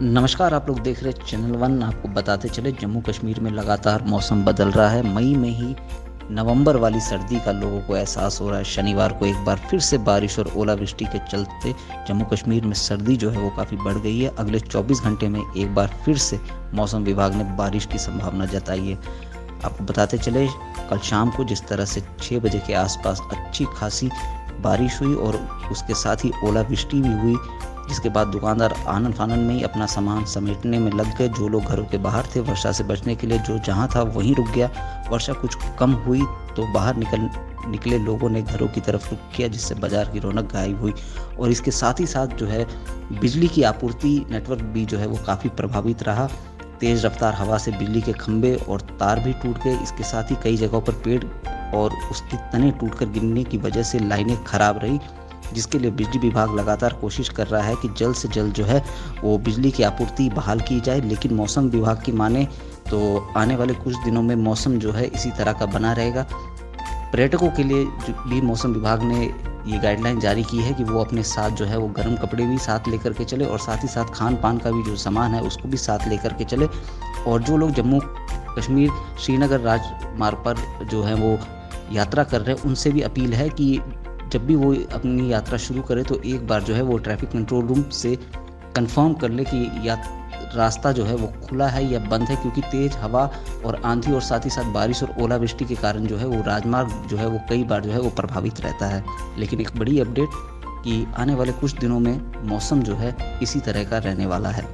नमस्कार, आप लोग देख रहे चैनल वन आपको बताते चले, जम्मू कश्मीर में लगातार मौसम बदल रहा है। मई में ही नवंबर वाली सर्दी का लोगों को एहसास हो रहा है। शनिवार को एक बार फिर से बारिश और ओलावृष्टि के चलते जम्मू कश्मीर में सर्दी जो है वो काफ़ी बढ़ गई है। अगले 24 घंटे में एक बार फिर से मौसम विभाग ने बारिश की संभावना जताई है। आपको बताते चले, कल शाम को जिस तरह से छः बजे के आसपास अच्छी खासी बारिश हुई और उसके साथ ही ओलावृष्टि भी हुई जिसके बाद दुकानदार आनंद फानन में ही अपना सामान समेटने में लग गए। जो लोग घरों के बाहर थे, वर्षा से बचने के लिए जो जहाँ था, वहीं रुक गया। वर्षा कुछ कम हुई तो बाहर निकल, निकले लोगों ने घरों की तरफ़ रुक किया, जिससे बाज़ार की रौनक गायब हुई। और इसके साथ ही साथ जो है, बिजली की आपूर्ति नेटवर्क भी जो है वो काफ़ी प्रभावित रहा। तेज़ रफ्तार हवा से बिजली के खंभे और तार भी टूट गए। इसके साथ ही कई जगहों पर पेड़ और उसके तने टूटकर गिरने की वजह से लाइनें खराब रही। जिसके लिए बिजली विभाग लगातार कोशिश कर रहा है कि जल्द से जल्द जो है वो बिजली की आपूर्ति बहाल की जाए, लेकिन मौसम विभाग की माने तो आने वाले कुछ दिनों में मौसम जो है इसी तरह का बना रहेगा। पर्यटकों के लिए भी मौसम विभाग ने ये गाइडलाइन जारी की है कि वो अपने साथ जो है वो गर्म कपड़े भी साथ लेकर के चले और साथ ही साथ खान पान का भी जो सामान है उसको भी साथ लेकर के चले। और जो लोग जम्मू कश्मीर श्रीनगर राजमार्ग पर जो है वो यात्रा कर रहे हैं, उनसे भी अपील है कि जब भी वो अपनी यात्रा शुरू करे तो एक बार जो है वो ट्रैफ़िक कंट्रोल रूम से कंफर्म कर ले कि या रास्ता जो है वो खुला है या बंद है, क्योंकि तेज़ हवा और आंधी और साथ ही साथ बारिश और ओलावृष्टि के कारण जो है वो राजमार्ग जो है वो कई बार जो है वो प्रभावित रहता है। लेकिन एक बड़ी अपडेट कि आने वाले कुछ दिनों में मौसम जो है इसी तरह का रहने वाला है।